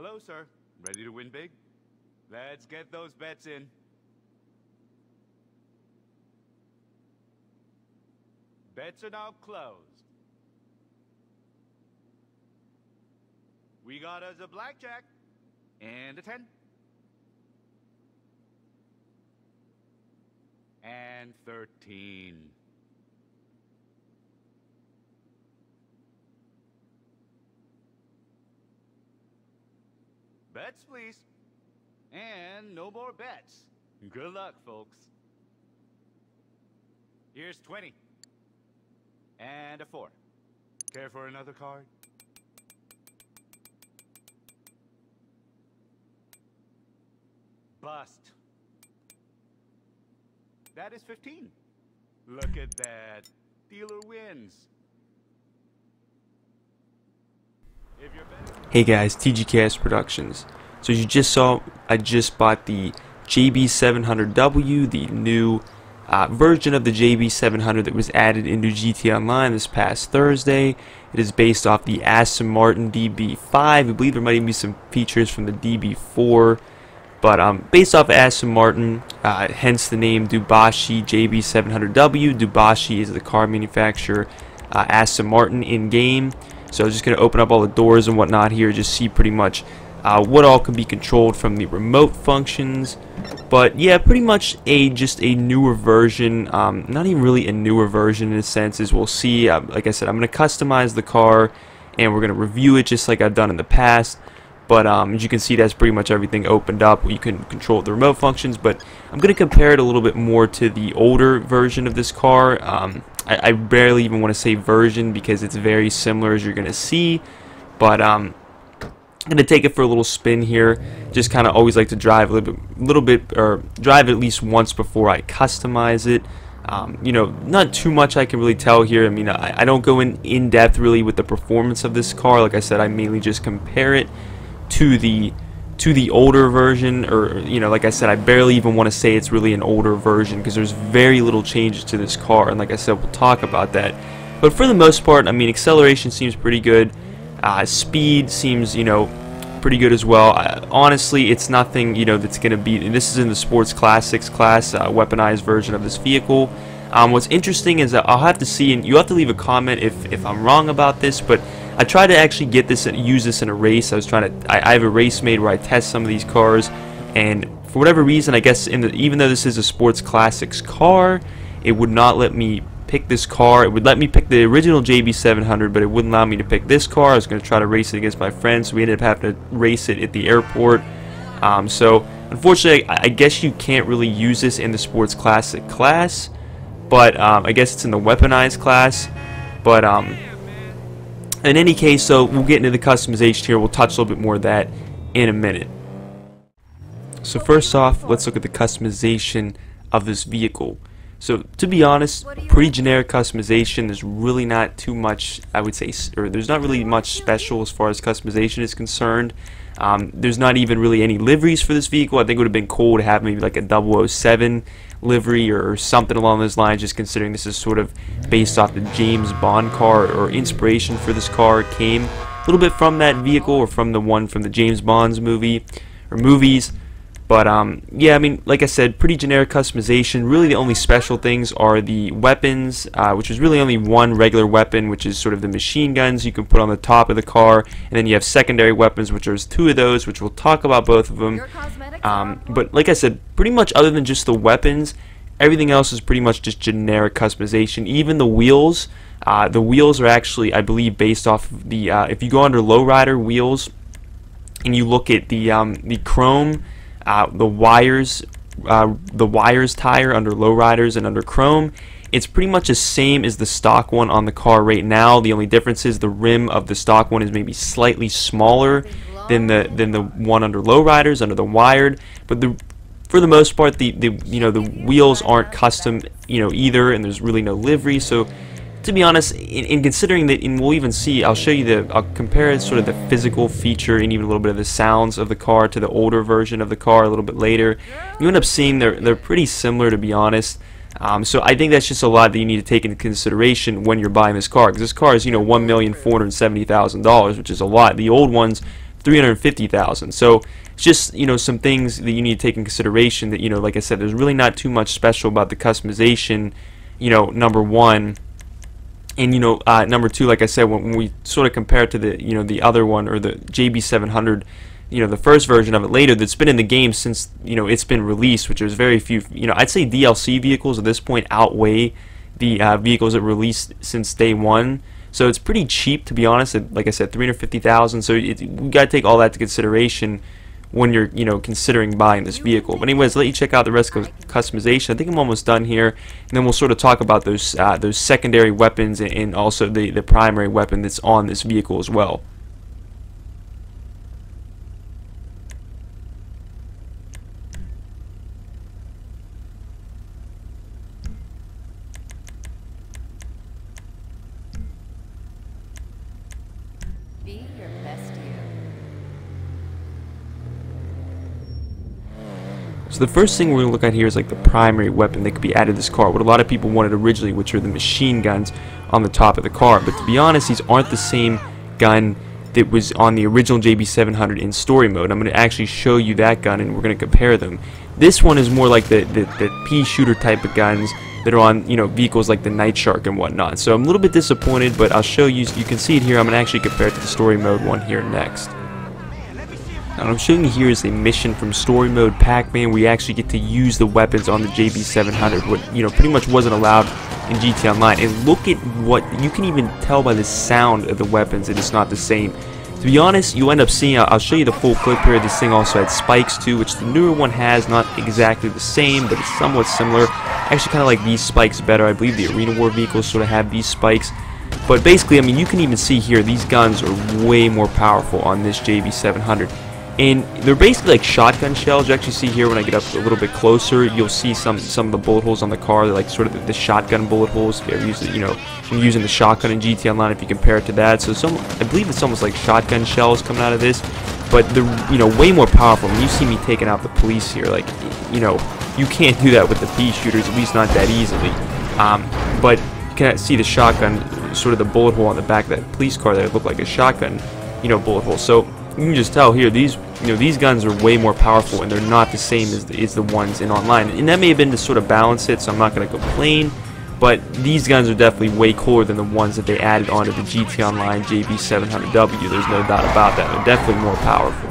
Hello, sir. Ready to win big? Let's get those bets in. Bets are now closed. We got us a blackjack and a 10. And 13. Bets, please. And no more bets. Good luck, folks. Here's 20. And a 4. Care for another card? Bust. That is 15. Look at that. Dealer wins. If you're betting... Hey guys, TGKS Productions. So you just saw, I just bought the JB700W, the new uh, version of the JB700 that was added into GTA Online this past Thursday. It is based off the Aston Martin DB5. I believe there might even be some features from the DB4. But um, based off Aston Martin, uh, hence the name Dewbauchee JB700W. Dewbauchee is the car manufacturer, uh, Aston Martin in game. So I'm just going to open up all the doors and whatnot here, just see pretty much uh, what all can be controlled from the remote functions. But yeah, pretty much a just a newer version. Um, not even really a newer version in a sense, as we'll see. Uh, like I said, I'm going to customize the car and we're going to review it just like I've done in the past. But um, as you can see, that's pretty much everything opened up. You can control the remote functions, but I'm going to compare it a little bit more to the older version of this car. Um, I, I, barely even want to say version because it's very similar as you're going to see. But um, I'm going to take it for a little spin here. Just kind of always like to drive a little bit, little bit, or drive at least once before I customize it. Um, you know, not too much I can really tell here. I mean, I, I don't go in in depth really with the performance of this car. Like I said, I mainly just compare it to the to the older version or you know like I said I barely even want to say it's really an older version because there's very little changes to this car and like I said we'll talk about that. But for the most part I mean acceleration seems pretty good. Uh, speed seems you know pretty good as well. Uh, honestly it's nothing you know that's gonna be this is in the sports classics class uh, weaponized version of this vehicle. Um, what's interesting is that I'll have to see and you have to leave a comment if, if I'm wrong about this but I tried to actually get this and use this in a race. I was trying to. I, I, have a race made where I test some of these cars, and for whatever reason, I guess in the, even though this is a sports classics car, it would not let me pick this car. It would let me pick the original JB700, but it wouldn't allow me to pick this car. I was going to try to race it against my friends, so we ended up having to race it at the airport. Um, so unfortunately, I, I, guess you can't really use this in the sports classic class, but um, I guess it's in the weaponized class. But um, in any case, so we'll get into the customization here. We'll touch a little bit more of that in a minute. So first off, let's look at the customization of this vehicle. So to be honest, pretty generic customization. There's really not too much, I would say, or there's not really much special as far as customization is concerned. Um, there's not even really any liveries for this vehicle. I think it would have been cool to have maybe like a 007 livery or something along those lines, just considering this is sort of based off the James Bond car or inspiration for this car came a little bit from that vehicle or from the one from the James Bond's movie or movies. But um, yeah, I mean, like I said, pretty generic customization. Really, the only special things are the weapons, uh, which is really only one regular weapon, which is sort of the machine guns you can put on the top of the car, and then you have secondary weapons, which are two of those, which we'll talk about both of them. Um, but like I said, pretty much other than just the weapons, everything else is pretty much just generic customization. Even the wheels, uh, the wheels are actually, I believe, based off of the. Uh, if you go under lowrider wheels, and you look at the um, the chrome uh, the wires, uh, the wires tire under lowriders and under chrome, it's pretty much the same as the stock one on the car right now. The only difference is the rim of the stock one is maybe slightly smaller than the than the one under lowriders under the wired, but the for the most part the, the you know the wheels aren't custom you know either and there's really no livery. So to be honest, in, in, considering that, and we'll even see, I'll show you the, I'll compare sort of the physical feature and even a little bit of the sounds of the car to the older version of the car a little bit later. You end up seeing they're, they're pretty similar to be honest. Um, so I think that's just a lot that you need to take into consideration when you're buying this car. Because this car is, you know, $1,470,000, which is a lot. The old ones, 350,000. So it's just you know some things that you need to take in consideration. That you know, like I said, there's really not too much special about the customization. You know, number one, and you know, uh, number two, like I said, when, we sort of compare it to the you know the other one or the JB700 you know the first version of it later that's been in the game since you know it's been released which there's very few you know I'd say DLC vehicles at this point outweigh the uh, vehicles that released since day one. So it's pretty cheap to be honest like I said 350,000 so it, we got to take all that to consideration when you're you know considering buying this vehicle. But anyways let you check out the rest of customization. I think I'm almost done here. And then we'll sort of talk about those uh, those secondary weapons and, also the the primary weapon that's on this vehicle as well Be your best you. So the first thing we're going to look at here is like the primary weapon that could be added to this car. What a lot of people wanted originally, which are the machine guns on the top of the car. But to be honest, these aren't the same gun that was on the original JB700 in story mode. I'm going to actually show you that gun and we're going to compare them. This one is more like the, the, the pea shooter type of guns that are on you know vehicles like the Night Shark and whatnot. So I'm a little bit disappointed, but I'll show you. You can see it here. I'm going to actually compare it to the story mode one here next. What I'm showing you here is a mission from story mode Pack Man. Where you actually get to use the weapons on the JB700 what you know pretty much wasn't allowed in GTA Online. And look at what you can even tell by the sound of the weapons that it's not the same. To be honest you end up seeing I'll show you the full clip here. This thing also had spikes too which the newer one has not exactly the same but it's somewhat similar. I actually kind of like these spikes better. I believe the arena war vehicles sort of have these spikes. But basically I mean you can even see here these guns are way more powerful on this JB700 and they're basically like shotgun shells. You actually see here when I get up a little bit closer, you'll see some some of the bullet holes on the car. They're like sort of the, the shotgun bullet holes. You're using, you know, using the shotgun in GTA Online, if you compare it to that, so some I believe it's almost like shotgun shells coming out of this, but they're you know way more powerful. When you see me taking out the police here, like you know, you can't do that with the pea shooters, at least not that easily. Um, but you can see the shotgun, sort of the bullet hole on the back of that police car that looked like a shotgun, you know, bullet hole. So you can just tell here these you know these guns are way more powerful and they're not the same as the, as the ones in online. And that may have been to sort of balance it so I'm not going to complain but these guns are definitely way cooler than the ones that they added onto the GTA Online JB700W there's no doubt about that. They're definitely more powerful.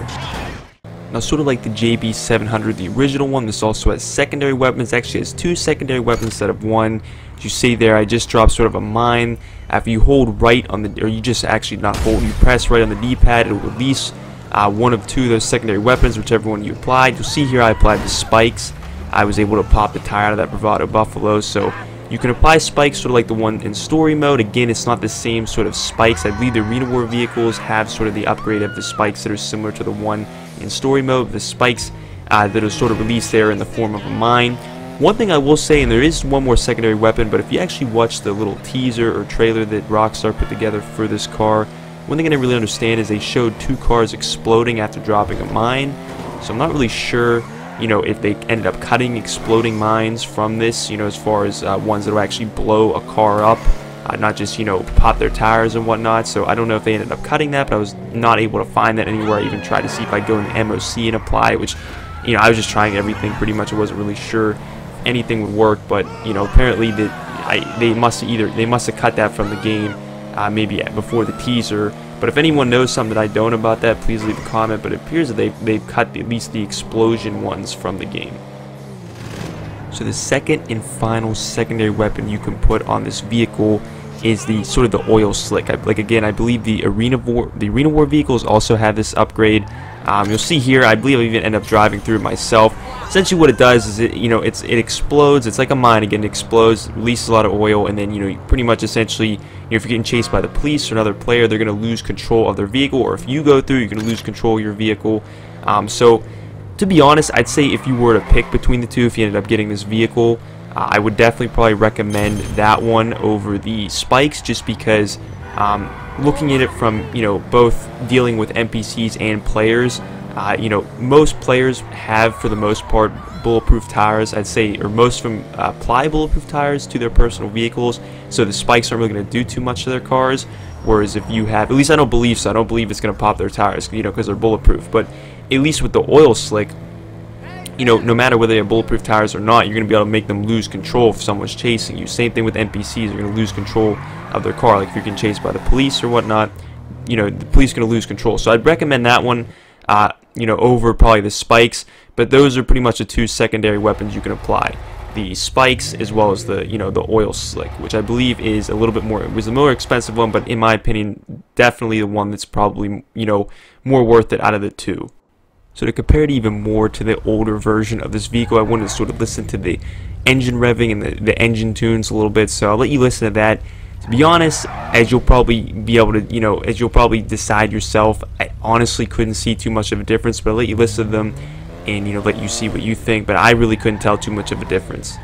Now sort of like the JB700 the original one this also has secondary weapons actually has two secondary weapons instead of one. As you see there I just dropped sort of a mine. After you hold right on the or you just actually not hold you press right on the d-pad it will release uh, one of two of those secondary weapons whichever one you applied. You'll see here I applied the spikes. I was able to pop the tire out of that Bravado Buffalo so you can apply spikes sort of like the one in story mode. Again it's not the same sort of spikes. I believe the arena war vehicles have sort of the upgrade of the spikes that are similar to the one in story mode the spikes uh, that are sort of released there in the form of a mine. One thing I will say, and there is one more secondary weapon, but if you actually watch the little teaser or trailer that Rockstar put together for this car, one thing I didn't really understand is they showed two cars exploding after dropping a mine. So I'm not really sure, you know, if they ended up cutting exploding mines from this, you know, as far as uh, ones that will actually blow a car up, uh, not just, you know, pop their tires and whatnot. So I don't know if they ended up cutting that, but I was not able to find that anywhere. I even tried to see if I go in the MOC and apply it, which, you know, I was just trying everything pretty much. I wasn't really sure anything would work, but you know apparently that I, they must either they must have cut that from the game, uh, maybe before the teaser. But if anyone knows something that I don't about that, please leave a comment. But it appears that they they've cut the, at least the explosion ones from the game. So the second and final secondary weapon you can put on this vehicle is the sort of the oil slick. I, like again, I believe the arena war the arena war vehicles also have this upgrade. Um, you'll see here. I believe I even end up driving through it myself. Essentially, what it does is it you know it's it explodes. It's like a mine again. It explodes, releases a lot of oil, and then you know pretty much essentially you know, if you're getting chased by the police or another player, they're going to lose control of their vehicle. Or if you go through, you're going to lose control of your vehicle. Um, so to be honest, I'd say if you were to pick between the two, if you ended up getting this vehicle, uh, I would definitely probably recommend that one over the spikes just because um, looking at it from you know both dealing with NPCs and players Uh, you know, most players have, for the most part, bulletproof tires. I'd say, or most of them uh, apply bulletproof tires to their personal vehicles, so the spikes aren't really going to do too much to their cars. Whereas if you have, at least I don't believe so. I don't believe it's going to pop their tires, you know, because they're bulletproof. But at least with the oil slick, you know, no matter whether they have bulletproof tires or not, you're going to be able to make them lose control if someone's chasing you. Same thing with NPCs, you're going to lose control of their car. Like if you're getting chased by the police or whatnot, you know, the police are going to lose control. So I'd recommend that one uh, you know, over probably the spikes. But those are pretty much the two secondary weapons you can apply. The spikes as well as the, you know, the oil slick, which I believe is a little bit more, it was a more expensive one, but in my opinion, definitely the one that's probably, you know, more worth it out of the two. So to compare it even more to the older version of this vehicle, I wanted to sort of listen to the engine revving and the, the engine tunes a little bit. So I'll let you listen to that to be honest, as you'll probably be able to, you know, as you'll probably decide yourself, I honestly couldn't see too much of a difference, but I'll let you listen to them and, you know, let you see what you think, but I really couldn't tell too much of a difference.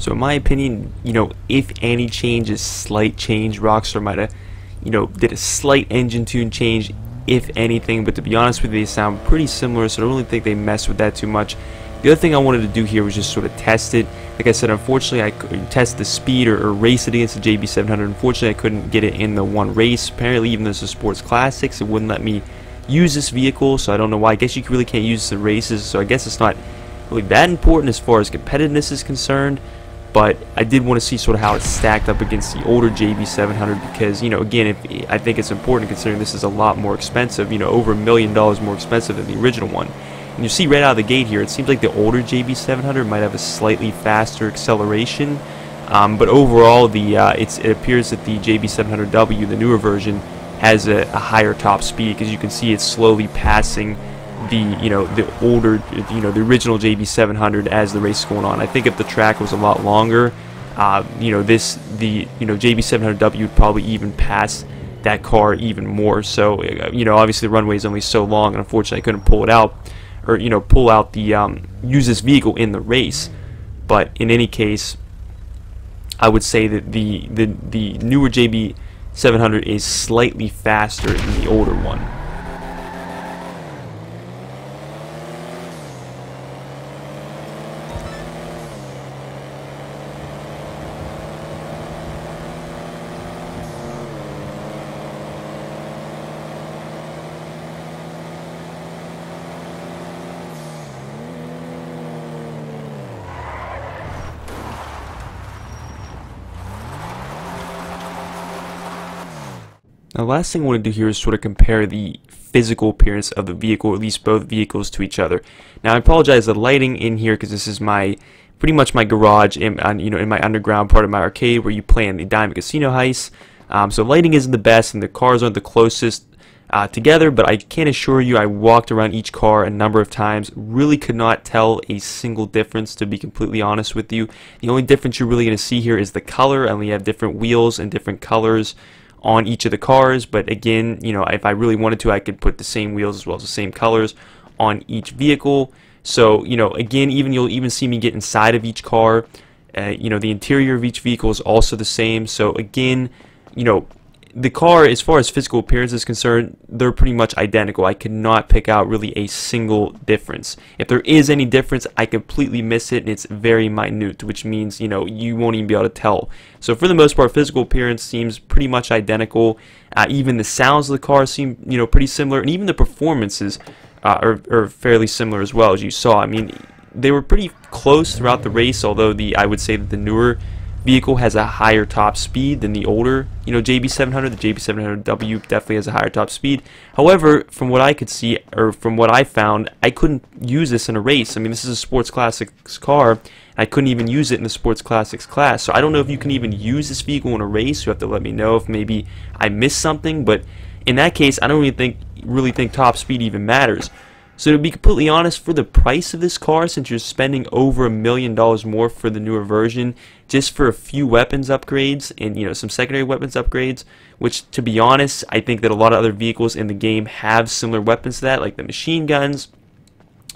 So in my opinion, you know, if any change is slight change, Rockstar might have, you know, did a slight engine tune change, if anything. But to be honest with you, they sound pretty similar, so I don't really think they mess with that too much. The other thing I wanted to do here was just sort of test it. Like I said, unfortunately, I couldn't test the speed or, or race it against the JB700. Unfortunately, I couldn't get it in the one race. Apparently, even though this is Sports Classics, it wouldn't let me use this vehicle, so I don't know why. I guess you really can't use the races, so I guess it's not really that important as far as competitiveness is concerned but I did want to see sort of how it stacked up against the older JB700 because, you know, again, if, I think it's important considering this is a lot more expensive, you know, over a million dollars more expensive than the original one. And you see right out of the gate here, it seems like the older JB700 might have a slightly faster acceleration, um, but overall, the uh, it appears that the JB700W, the newer version, has a, a higher top speed because you can see it's slowly passing the you know the older you know the original JB700 as the race is going on. I think if the track was a lot longer, uh, you know this the you know JB700W would probably even pass that car even more. So uh, you know obviously the runway is only so long, and unfortunately I couldn't pull it out or you know pull out the um, use this vehicle in the race. But in any case, I would say that the the the newer JB700 is slightly faster than the older one. The last thing I want to do here is sort of compare the physical appearance of the vehicle, at least both vehicles, to each other. Now, I apologize the lighting in here because this is my pretty much my garage in you know in my underground part of my arcade where you play in the Diamond Casino heist. Um, so lighting isn't the best, and the cars aren't the closest uh, together. But I can assure you, I walked around each car a number of times. Really could not tell a single difference, to be completely honest with you. The only difference you're really going to see here is the color. and we have different wheels and different colors on each of the cars but again you know if I really wanted to I could put the same wheels as well as the same colors on each vehicle. So you know again even you'll even see me get inside of each car. Uh, you know the interior of each vehicle is also the same. So again you know the car, as far as physical appearance is concerned, they're pretty much identical. I could not pick out really a single difference. If there is any difference, I completely miss it, and it's very minute, which means, you know, you won't even be able to tell. So for the most part, physical appearance seems pretty much identical. Uh, even the sounds of the car seem, you know, pretty similar, and even the performances uh, are, are fairly similar as well, as you saw. I mean, they were pretty close throughout the race, although the I would say that the newer vehicle has a higher top speed than the older, you know, JB700. The JB700W definitely has a higher top speed. However, from what I could see, or from what I found, I couldn't use this in a race. I mean, this is a Sports Classics car. I couldn't even use it in the Sports Classics class. So I don't know if you can even use this vehicle in a race. You have to let me know if maybe I missed something. But in that case, I don't really think really think top speed even matters. So to be completely honest, for the price of this car, since you're spending over a million dollars more for the newer version, just for a few weapons upgrades and you know some secondary weapons upgrades, which to be honest, I think that a lot of other vehicles in the game have similar weapons to that, like the machine guns.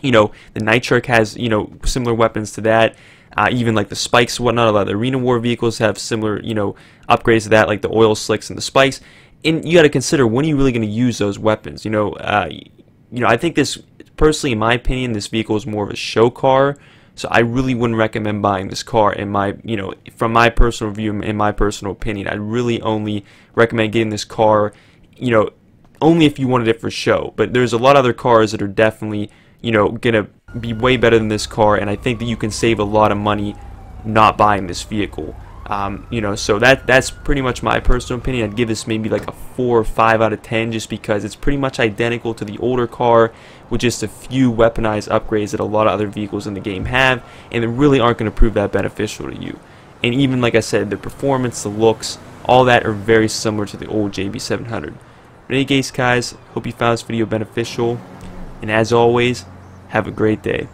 You know, the Night has you know similar weapons to that. Uh, even like the spikes whatnot, a lot of the arena war vehicles have similar, you know, upgrades to that, like the oil slicks and the spikes. And you got to consider when are you really going to use those weapons? You know, uh, you know, I think this personally, in my opinion, this vehicle is more of a show car. So I really wouldn't recommend buying this car. In my, you know, from my personal view, in my personal opinion, I'd really only recommend getting this car, you know, only if you wanted it for show. But there's a lot of other cars that are definitely, you know, gonna be way better than this car, and I think that you can save a lot of money not buying this vehicle. Um, you know, so that that's pretty much my personal opinion. I'd give this maybe like a four or five out of ten, just because it's pretty much identical to the older car, with just a few weaponized upgrades that a lot of other vehicles in the game have, and they really aren't going to prove that beneficial to you. And even like I said, the performance, the looks, all that are very similar to the old JB700. But in any case, guys, hope you found this video beneficial, and as always, have a great day.